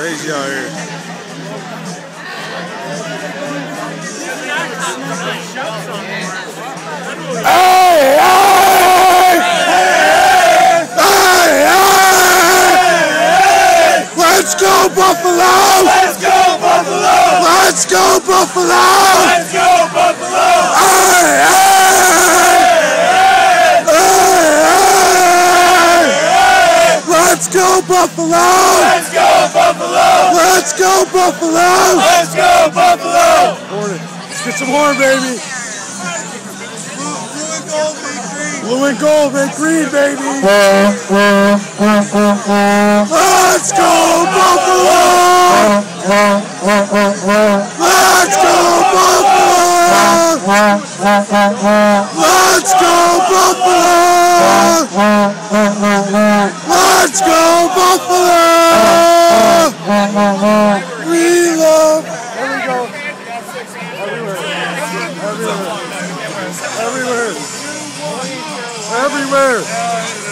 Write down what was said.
crazy out here. Hey, hey! Hey, hey! Let's go Buffalo! Let's go Buffalo! Let's go Buffalo! Let's go Buffalo! Hey, hey! Hey, hey! Let's go Buffalo! Let's go Buffalo! Let's go Buffalo! Let's go Buffalo! Horn it. Let's get some horn, baby. Blue and gold, make green, baby. Let's go Buffalo! Let's go Buffalo! Let's go Buffalo! Let's go Buffalo! We love. There we go. Everywhere. Everywhere. Everywhere. Everywhere.